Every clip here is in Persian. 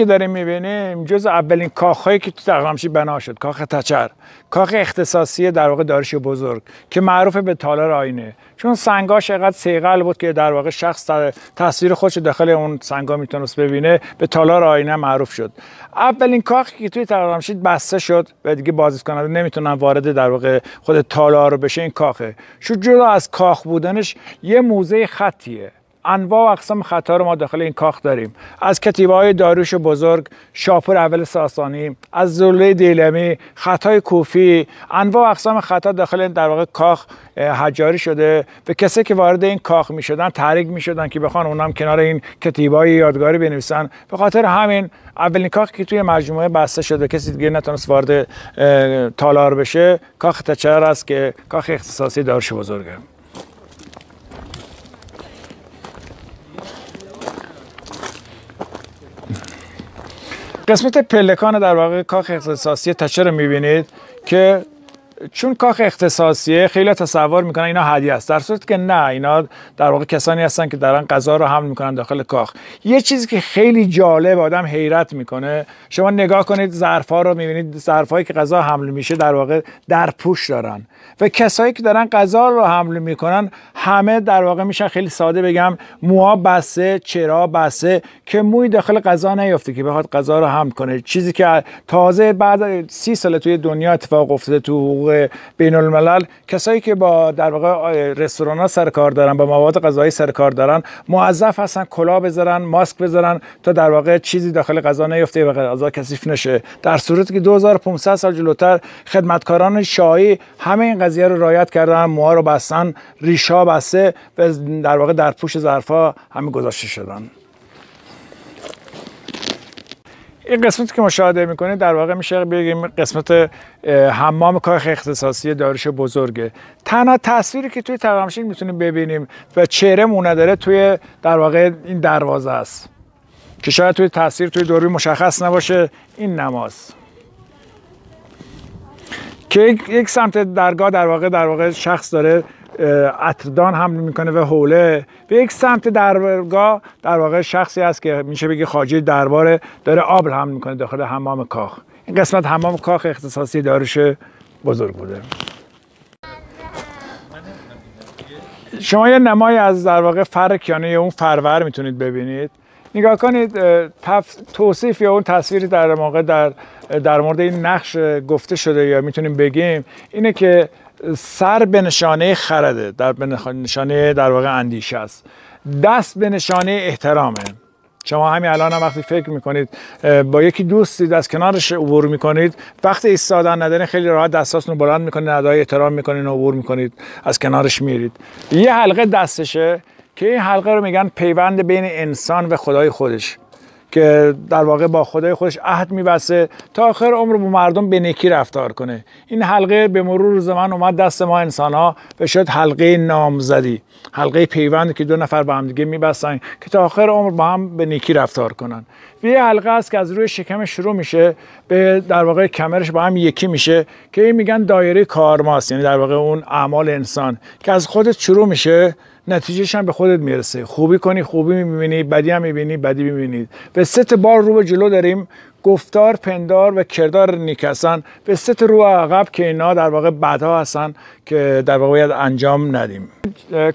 که داریم می‌بینیم جز اولین کاخهایی که تو تقامشی بنا شد. کاخ تچر. کاخ اختصاصی در واقع دارش بزرگ که معروف به تالار آینه. چون سنگاش اینقدر سیقل بود که در واقع شخص تصویر خودش داخل اون سنگا می‌تونست ببینه به تالار آینه معروف شد. اولین کاخی که توی تقامشید بسته شد و دیگه بازدید کننده نمی‌تونن وارد در واقع خود تالار بشه این کاخه. شو جدا از کاخ بودنش یه موزه خطیه. انواع و اقسام خطا رو ما داخل این کاخ داریم. از کتیبه های داروش بزرگ شاپور اول ساسانی از زله دیلمی خطای کوفی انواع و اقسام خطا داخل در واقع کاخ حجاری شده. و کسی که وارد این کاخ می شدن تحریک می شدن که بخوان اونم کنار این کتیبه های یادگاری بنویسن. به خاطر همین اولین کاخ که توی مجموعه بسته شده کسی دیگه نتونست وارد تالار بشه کاخ تچر است که کاخ اختصاصی داروش بزرگه. قسمت پلکان در واقع کاخ اختصاصی تچه رو می‌بینید که چون کاخ اختصاصیه خیلی تصور می‌کنن اینا هدیه است. در صورتی که نه اینا در واقع کسانی هستن که دارن غذا رو حمل می‌کنن داخل کاخ. یه چیزی که خیلی جالب آدم حیرت می‌کنه شما نگاه کنید ظرفا رو می‌بینید ظرفایی که غذا حمل میشه در واقع در پوش دارن. و کسایی که دارن غذا رو حمل می‌کنن همه در واقع میشن خیلی ساده بگم موها بسته چرا بسته که موی داخل غذا نیفته که بخواد غذا رو حمل کنه. چیزی که تازه بعد سی سال توی دنیا اتفاق افتاده تو حقوق بین الملل کسایی که با در واقع رستوران ها سر کار دارن با مواد غذایی سر کار دارن موظف هستن کلا بذارن ماسک بذارن تا در واقع چیزی داخل غذا نیفته و غذا کثیف نشه. در صورتی که 2500 سال جلوتر خدمتکاران شاهی همه این قضیه رو رعایت کردن موها رو بستن ریشا بسته و در واقع در پوش ظرفا همه گذاشته شدن. این قسمتی که مشاهده می‌کنید در واقع میشه بگیم قسمت حمام کاخ اختصاصی داروش بزرگه. تنها تصویری که توی تقامشین می‌تونیم ببینیم و چهره مونه داره توی در واقع این دروازه است. که شاید توی تصویر توی دوری مشخص نباشه این نماز. که یک سمت درگاه در واقع در واقع شخص داره عطردان حمل می‌کنه و حوله. به یک سمت درگاه در واقع شخصی هست که میشه بگی خاجی درباره داره آب حمل می‌کنه داخل حمام کاخ. این قسمت حمام کاخ اختصاصی دارش بزرگ بوده. شما یه نمای از در واقع فرکیانه اون فرور می‌تونید ببینید. نگاه کنید توصیف یا اون تصویری در موقع در در مورد این نقش گفته شده یا می‌تونیم بگیم اینه که سر به نشانه خرده در به نشانه در واقع اندیشه است. دست به نشانه احترامه. شما همین الان هم وقتی فکر می‌کنید با یکی دوستی از کنارش عبور می‌کنید وقتی ایستادن ندارین خیلی راحت دستاتون رو بلند می‌کنید ادای احترام می‌کنید و عبور می‌کنید از کنارش میرید. یه حلقه دستشه که این حلقه رو میگن پیوند بین انسان و خدای خودش که در واقع با خدای خودش عهد میبسه تا آخر عمر با مردم به نیکی رفتار کنه. این حلقه به مرور زمان اومد دست ما انسان ها و شد حلقه نامزدی حلقه پیوند که دو نفر با هم دیگه میبستن که تا آخر عمر با هم به نیکی رفتار کنن. و یه حلقه است که از روی شکم شروع میشه به در واقع کمرش با هم یکی میشه که این میگن دایره کارماست یعنی در واقع اون اعمال انسان که از خودت شروع میشه نتیجهش هم به خودت می‌رسه. خوبی کنی خوبی می‌بینی بدی هم می‌بینی بدی می‌بینید به ست بار رو به جلو داریم. گفتار پندار و کردار نیک هستن. به ست رو عقب که اینا در واقع بدها هستن که در واقع باید انجام ندیم.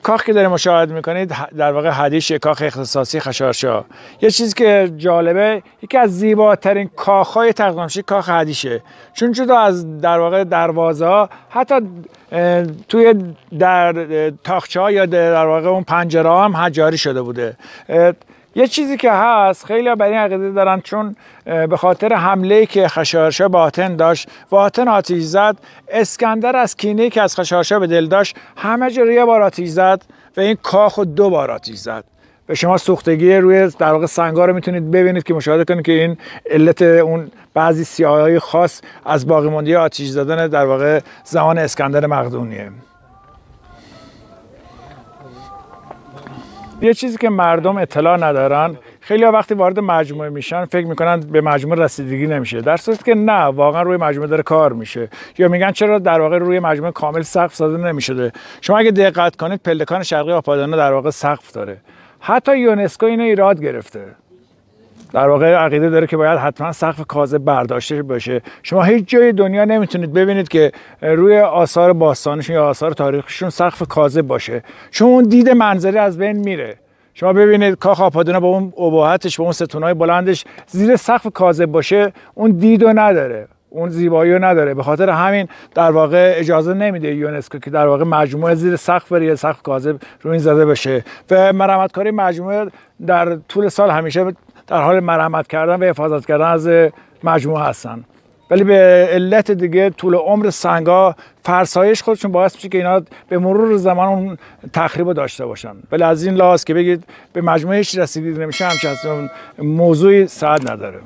کاخ که داریم مشاهده می‌کنید در واقع حدیث کاخ اختصاصی خشارشا یه چیزی که جالبه یکی از زیباترین کاخهای تقدامشی کاخ حدیشه چون جدا از در واقع دروازه ها حتی توی در تاخچه یا در واقع اون پنجره هم حجاری شده بوده. یه چیزی که هست خیلی بر این عقیده دارن چون به خاطر حمله که خشارشا به آتن داشت و آتن آتیش زد اسکندر از کینه که از خشارشا به دل داشت همه جا یه بار آتیش زد و این کاخ دو بار آتیش زد. و شما سوختگی روی در واقع سنگا رو می‌تونید ببینید که مشاهده کنید که این علت اون بعضی سیاهی خاص از باقی ماندی آتیش زدن در واقع زمان اسکندر مقدونیه. یه چیزی که مردم اطلاع ندارن خیلی وقتی وارد مجموعه میشن فکر می‌کنن به مجموعه رسیدگی نمیشه. در صورتی که نه واقعا روی مجموعه داره کار میشه. یا میگن چرا در واقع روی مجموعه کامل سقف ساده نمی‌شده؟ شما اگه دقت کنید پلکان شرقی آپادانه در واقع سقف داره. حتی یونسکو اینو ایراد گرفته. در واقع عقیده داره که باید حتما سقف کاذب برداشته باشه. شما هیچ جای دنیا نمی‌تونید ببینید که روی آثار باستانشون یا آثار تاریخشون سقف کاذب باشه. چون اون دید منظری از بین میره. شما ببینید کاخ آپادونا با اون ابهتش با اون ستونهای بلندش زیر سقف کاذب باشه اون دیدو نداره. اون زیبایی رو نداره. به خاطر همین در واقع اجازه نمیده یونسکو که در واقع مجموعه زیر سقف بره سقف کاذب رو این زده بشه. و مرمت کاری مجموعه در طول سال همیشه در حال مرمت کردن و حفاظت کردن از مجموعه هستن. ولی به علت دیگه طول عمر سنگا فرسایش خودشون باعث میشه که اینا به مرور زمان اون تخریب داشته باشن. ولی از این لحاظ که بگید به مجموعه هیچ رسیدگی نمیشه همچنین موضوعی سعد نداره.